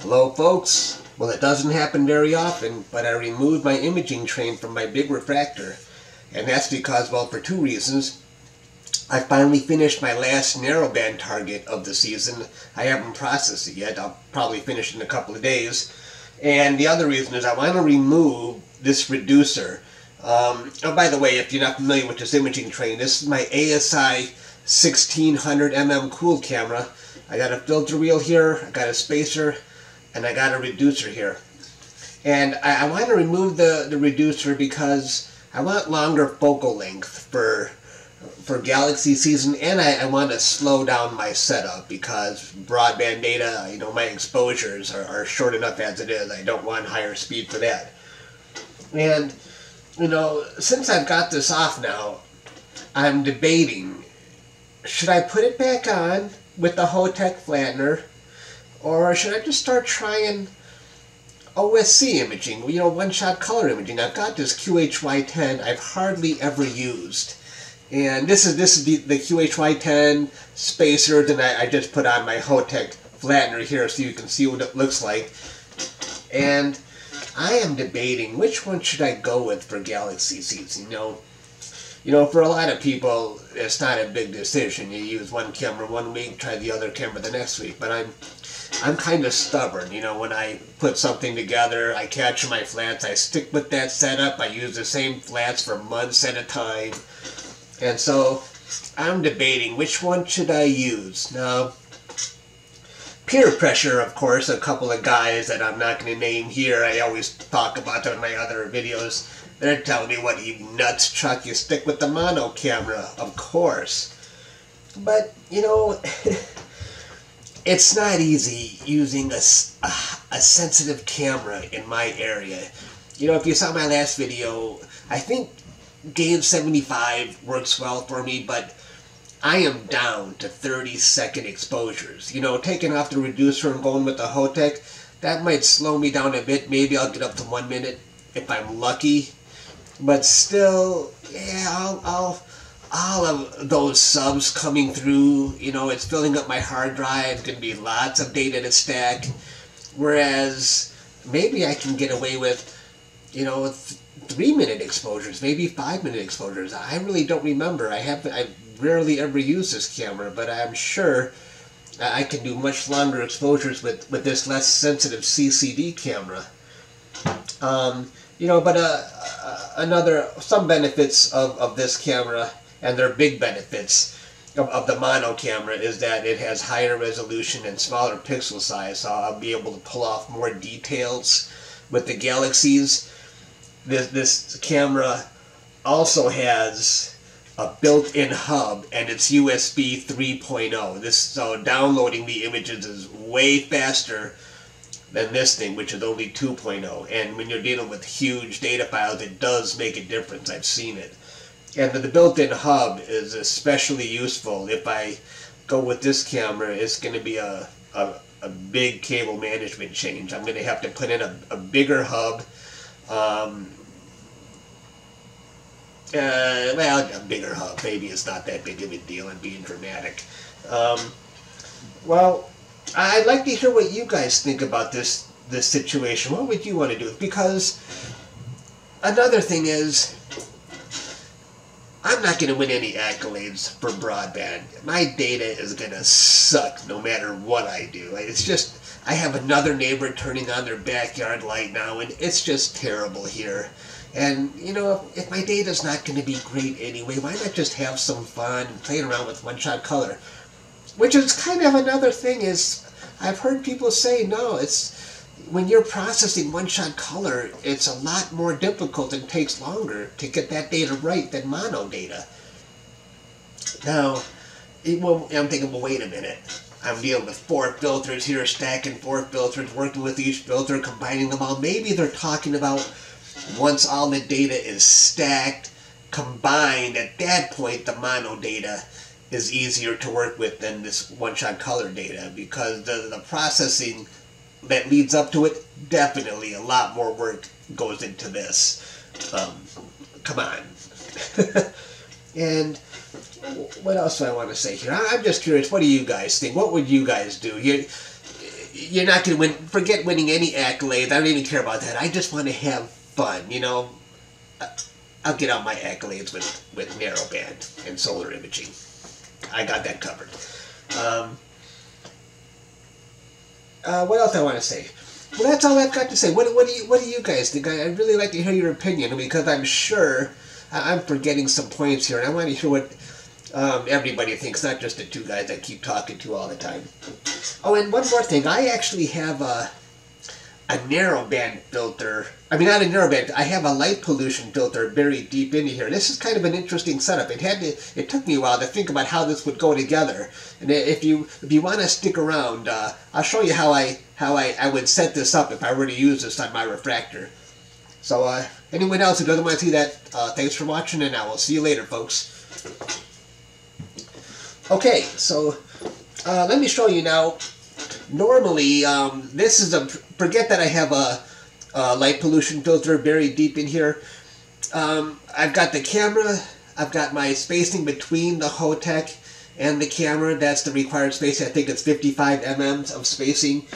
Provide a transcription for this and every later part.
Hello folks. Well it doesn't happen very often, but I removed my imaging train from my big refractor. And that's because, well, for two reasons. I finally finished my last narrowband target of the season. I haven't processed it yet. I'll probably finish in a couple of days. And the other reason is I want to remove this reducer. Um, oh, by the way, if you're not familiar with this imaging train, this is my ASI 1600 mm cool camera. I got a filter wheel here, I got a spacer, and I got a reducer here. And I, I want to remove the, the reducer because I want longer focal length for for Galaxy season, and I, I want to slow down my setup because broadband data, you know, my exposures are, are short enough as it is. I don't want higher speed for that. And, you know, since I've got this off now, I'm debating should I put it back on with the Hotech flattener or should I just start trying OSC imaging, you know, one-shot color imaging? I've got this QHY10 I've hardly ever used. And this is this is the, the QHY10 spacer that I, I just put on my Hotech flattener here so you can see what it looks like. And I am debating which one should I go with for Galaxy season. You know, you know, for a lot of people, it's not a big decision. You use one camera one week, try the other camera the next week. But I'm, I'm kind of stubborn. You know, when I put something together, I capture my flats, I stick with that setup. I use the same flats for months at a time, and so I'm debating which one should I use now. Peer pressure, of course, a couple of guys that I'm not going to name here. I always talk about them in my other videos they're telling me, what, you nuts, Chuck? You stick with the mono camera, of course. But, you know, it's not easy using a, a, a, sensitive camera in my area. You know, if you saw my last video, I think Gain 75 works well for me, but I am down to 30 second exposures. You know, taking off the reducer and going with the Hotech, that might slow me down a bit. Maybe I'll get up to one minute if I'm lucky but still, yeah, I'll, I'll, all of those subs coming through, you know, it's filling up my hard drive, going to be lots of data to stack. Whereas maybe I can get away with, you know, th- three minute exposures, maybe five minute exposures. I really don't remember. I have I rarely ever use this camera, but I'm sure I can do much longer exposures with, with this less sensitive CCD camera. Um, you know, but uh, uh, another some benefits of, of this camera and their big benefits of, of the mono camera is that it has higher resolution and smaller pixel size, so I'll be able to pull off more details with the Galaxies. This this camera also has a built-in hub and it's USB 3.0. This so downloading the images is way faster than this thing, which is only 2.0. And when you're dealing with huge data files, it does make a difference. I've seen it. And the built-in hub is especially useful. If I go with this camera, it's going to be a, a, a big cable management change. I'm going to have to put in a, a bigger hub. Um, uh, well, a bigger hub. Maybe it's not that big of a deal. I'm being dramatic. Um, well, I'd like to hear what you guys think about this this situation. What would you want to do? Because another thing is, I'm not going to win any accolades for broadband. My data is going to suck no matter what I do. It's just, I have another neighbor turning on their backyard light now, and it's just terrible here. And, you know, if my data's not going to be great anyway, why not just have some fun and play around with one-shot color? Which is kind of another thing is, I've heard people say, no, it's when you're processing one-shot color, it's a lot more difficult and takes longer to get that data right than mono data. Now, it, well, I'm thinking, well, wait a minute. I'm dealing with four filters here, stacking four filters, working with each filter, combining them all. Maybe they're talking about once all the data is stacked, combined, at that point the mono data is easier to work with than this one-shot color data because the, the processing that leads up to it, definitely a lot more work goes into this. Um, come on. and what else do I want to say here? I'm just curious, what do you guys think? What would you guys do? You, you're not going to win. Forget winning any accolades. I don't even care about that. I just want to have fun. You know, I'll get out my accolades with with narrowband and solar imaging. I got that covered. Um, uh, what else I want to say? Well, that's all I've got to say. What, what do you What do you guys think? I, would really like to hear your opinion because I'm sure I'm forgetting some points here, and I want to hear what um, everybody thinks, not just the two guys I keep talking to all the time. Oh, and one more thing. I actually have a a narrowband filter. I mean, not a narrowband. I have a light pollution filter buried deep into here. This is kind of an interesting setup. It had to. It took me a while to think about how this would go together. And if you if you want to stick around, uh, I'll show you how I how I, I would set this up if I were to use this on my refractor. So uh, anyone else who doesn't want to see that, uh, thanks for watching, and I will see you later, folks. Okay, so uh, let me show you now. Normally, um, this is a forget that I have a, a, light pollution filter buried deep in here. Um, I've got the camera. I've got my spacing between the Hotech and the camera. That's the required spacing. I think it's 55 mm of spacing.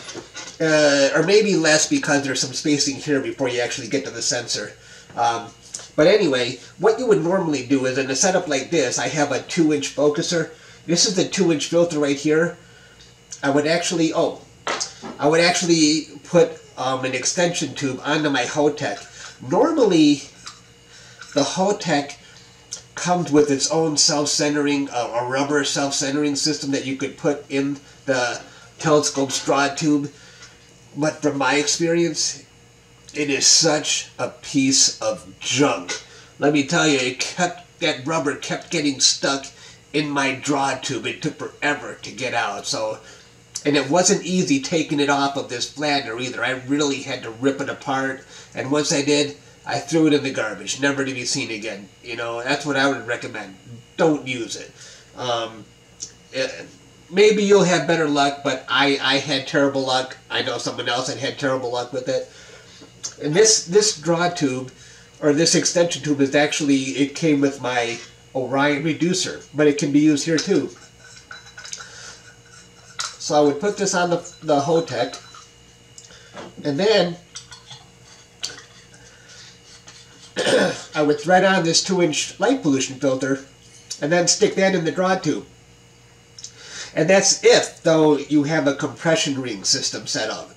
Uh, or maybe less because there's some spacing here before you actually get to the sensor. Um, but anyway, what you would normally do is in a setup like this, I have a 2-inch focuser. This is the 2-inch filter right here. I would actually, oh, I would actually put um, an extension tube onto my Hotech. Normally, the Hotech comes with its own self-centering, uh, a rubber self-centering system that you could put in the telescope's draw tube. But from my experience, it is such a piece of junk. Let me tell you, it kept that rubber kept getting stuck in my draw tube. It took forever to get out. So, and it wasn't easy taking it off of this flatter either. I really had to rip it apart. And once I did, I threw it in the garbage, never to be seen again. You know, that's what I would recommend. Don't use it. Um, it maybe you'll have better luck, but I, I had terrible luck. I know someone else had had terrible luck with it. And this, this draw tube, or this extension tube is actually, it came with my Orion reducer, but it can be used here too. So I would put this on the, the Hotech, and then I would thread on this 2-inch light pollution filter, and then stick that in the draw tube. And that's if, though, you have a compression ring system set up.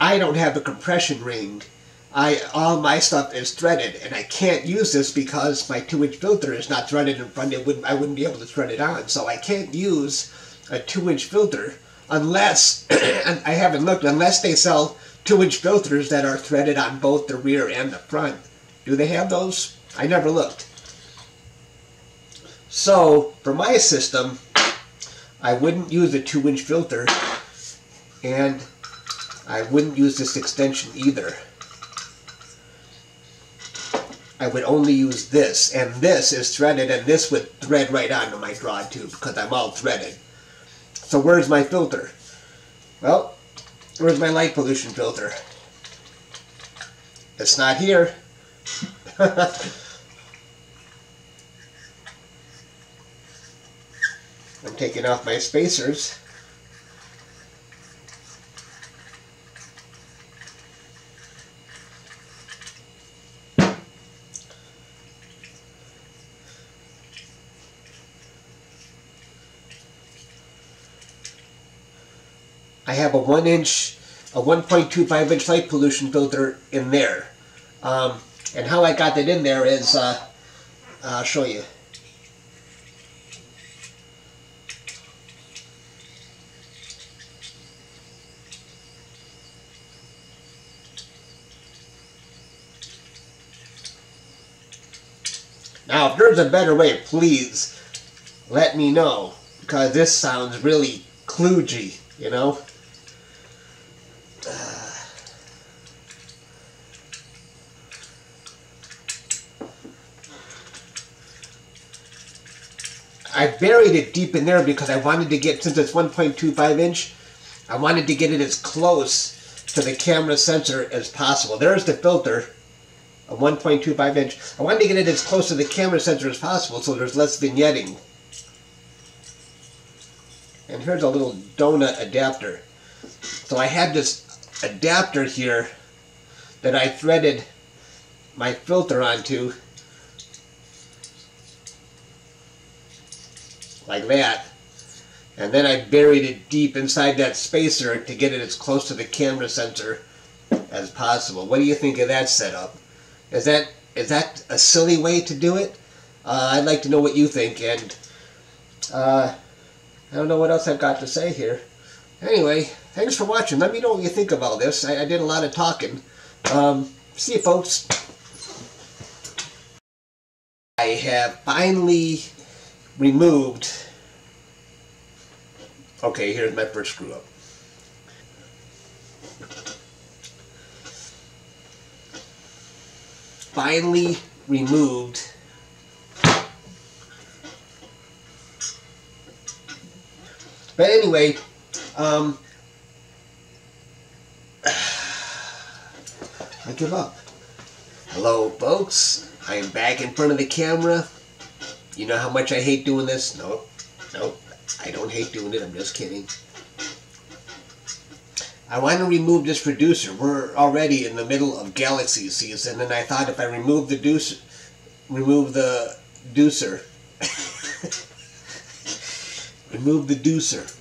I don't have a compression ring I all my stuff is threaded, and I can't use this because my two-inch filter is not threaded in front. It wouldn't I wouldn't be able to thread it on, so I can't use a two-inch filter unless I haven't looked unless they sell two-inch filters that are threaded on both the rear and the front. Do they have those? I never looked. So for my system, I wouldn't use a two-inch filter, and I wouldn't use this extension either. I would only use this, and this is threaded, and this would thread right onto my draw tube because I'm all threaded. So where's my filter? Well, where's my light pollution filter? It's not here. I'm taking off my spacers. I have a 1 inch, a 1.25 inch light pollution filter in there. Um, and how I got that in there is, uh, I'll show you. Now, if there's a better way, please let me know, because this sounds really kludgy, you know? I buried it deep in there because I wanted to get, since it's 1.25 inch, I wanted to get it as close to the camera sensor as possible. There's the filter, a 1.25 inch. I wanted to get it as close to the camera sensor as possible so there's less vignetting. And here's a little donut adapter. So I have this adapter here that I threaded my filter onto like that and then I buried it deep inside that spacer to get it as close to the camera sensor as possible. What do you think of that setup? Is that is that a silly way to do it? Uh, I'd like to know what you think and uh, I don't know what else I've got to say here. Anyway, thanks for watching. Let me know what you think about this. I, I did a lot of talking. Um, see you folks. I have finally removed Okay, here's my first screw up. Finally removed But anyway, um, I give up. Hello, folks. I am back in front of the camera. You know how much I hate doing this? Nope. Nope. I don't hate doing it, I'm just kidding. I want to remove this reducer. We're already in the middle of galaxy season, and I thought if I remove the deucer, remove the deucer, remove the deucer,